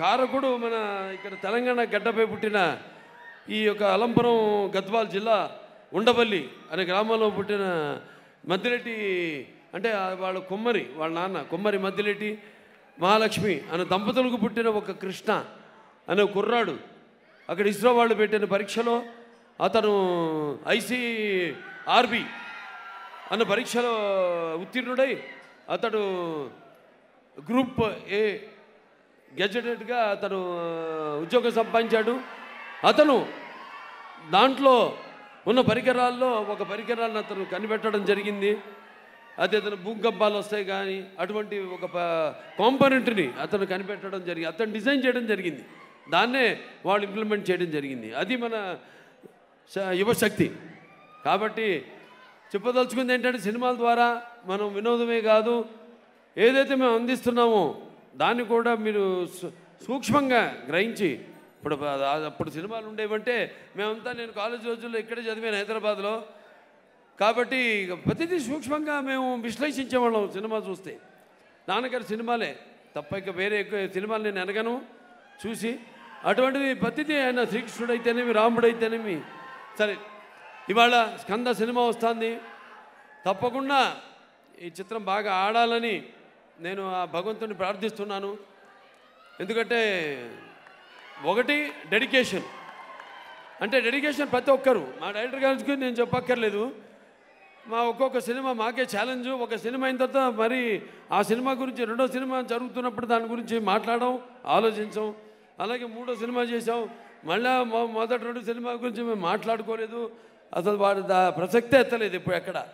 కారకుడు మన ఇక్కడ తెలంగాణ గడ్డపై పుట్టిన ఈ యొక్క అలంపురం గద్వాల్ జిల్లా ఉండవల్లి అనే గ్రామంలో పుట్టిన మద్దిరెడ్డి అంటే వాళ్ళ కుమ్మరి వాళ్ళ నాన్న కుమ్మరి మద్దిరెడ్డి మహాలక్ష్మి అనే దంపతులకు పుట్టిన ఒక కృష్ణ అనే కుర్రాడు. అక్కడ ఇస్రో వాళ్ళు పెట్టిన పరీక్షలో అతను ఐసీ ఆర్బి అన్న పరీక్షలో ఉత్తీర్ణుడై అతడు గ్రూప్ ఏ గెజెటెడ్గా అతను ఉద్యోగం సంపాదించాడు. అతను దాంట్లో ఉన్న పరికరాల్లో ఒక పరికరాన్ని అతను కనిపెట్టడం జరిగింది. అదే అతను భూకంపాలు వస్తాయి కానీ అటువంటి ఒక కాంపోనెంట్ని అతను కనిపెట్టడం జరిగింది అతను డిజైన్ చేయడం జరిగింది. దాన్నే వాళ్ళు ఇంప్లిమెంట్ చేయడం జరిగింది. అది మన యువశక్తి. కాబట్టి చెప్పదలుచుకుంది ఏంటంటే సినిమాల ద్వారా మనం వినోదమే కాదు ఏదైతే మేము అందిస్తున్నామో దాన్ని కూడా మీరు సూక్ష్మంగా గ్రహించి ఇప్పుడు అప్పుడు సినిమాలు ఉండేవంటే మేమంతా నేను కాలేజ్ రోజుల్లో ఇక్కడే చదివాను హైదరాబాద్లో. కాబట్టి ఇక ప్రతిదీ సూక్ష్మంగా మేము విశ్లేషించేవాళ్ళం సినిమా చూస్తే. నాన్నగారి సినిమాలే తప్ప ఇక వేరే ఎక్కువ సినిమాలు నేను ఎనగను చూసి. అటువంటిది ప్రతిదీ ఆయన శ్రీకృష్ణుడు అయితేనేమి రాముడు అయితేనేమి సరే ఇవాళ స్కంద సినిమా వస్తుంది. తప్పకుండా ఈ చిత్రం బాగా ఆడాలని నేను ఆ భగవంతుని ప్రార్థిస్తున్నాను. ఎందుకంటే ఒకటి డెడికేషన్. అంటే డెడికేషన్ ప్రతి ఒక్కరు. మా డైరెక్టర్ గారికి నేను చెప్పక్కర్లేదు. మా ఒక్కొక్క సినిమా మాకే ఛాలెంజ్ ఒక సినిమా అయిన తర్వాత మరి ఆ సినిమా గురించి రెండో సినిమా జరుగుతున్నప్పుడు దాని గురించి మాట్లాడడం ఆలోచించాం అలాగే మూడో సినిమా చేసాం మళ్ళీ మొదటి రెండు సినిమా గురించి మేము మాట్లాడుకోలేదు. అసలు వాడు దా ప్రసక్తే ఎత్తలేదు ఇప్పుడు ఎక్కడ.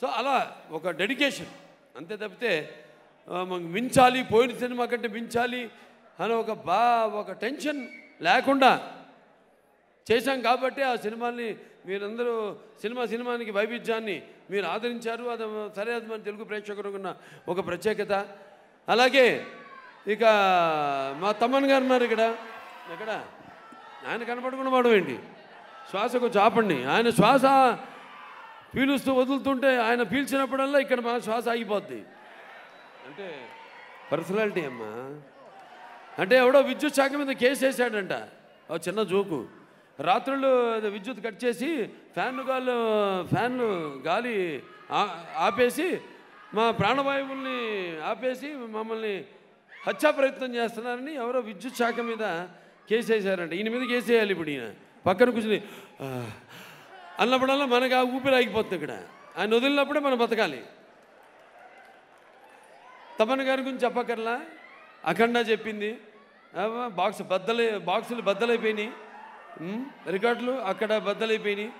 సో అలా ఒక డెడికేషన్. అంతే తప్పితే మించాలి పోయిన సినిమా కంటే మించాలి అని ఒక బా ఒక టెన్షన్ లేకుండా చేశాం కాబట్టి ఆ సినిమాని మీరందరూ సినిమా సినిమానికి వైవిధ్యాన్ని మీరు ఆదరించారు. అది సరే అది మన తెలుగు ప్రేక్షకులకు ఉన్న ఒక ప్రత్యేకత. అలాగే ఇక మా తమ్మన్ గారు ఉన్నారు ఇక్కడ. ఇక్కడ ఆయన కనపడకుండా వాడు ఏంటి? శ్వాస కొంచెం ఆపండి. ఆయన శ్వాస పీలుస్తూ వదులుతుంటే ఆయన పీల్చినప్పుడల్లా ఇక్కడ మా శ్వాస ఆగిపోద్ది. అంటే పర్సనాలిటీ అమ్మా. అంటే ఎవడో విద్యుత్ శాఖ మీద కేసు వేసాడంట ఓ చిన్న జోకు. రాత్రులు విద్యుత్ కట్ చేసి ఫ్యాన్ గాలు ఫ్యాన్లు గాలి ఆపేసి మా ప్రాణవాయువుల్ని ఆపేసి మమ్మల్ని హత్యా ప్రయత్నం చేస్తున్నారని ఎవరో విద్యుత్ శాఖ మీద కేసు వేసారంట ఈయన మీద కేసు వేయాలి ఇప్పుడు ఈయన. పక్కన కూర్చుని అన్నప్పుడల్లా మనకు ఆ ఊపిరి ఆగిపోతుంది ఇక్కడ. ఆయన వదిలినప్పుడే మనం బతకాలి. తమన్ గారి గురించి చెప్పకర్లా అఖండ చెప్పింది. బాక్స్ బద్దలై బాక్సులు బద్దలైపోయినాయి. రికార్డులు అక్కడ బద్దలైపోయినాయి.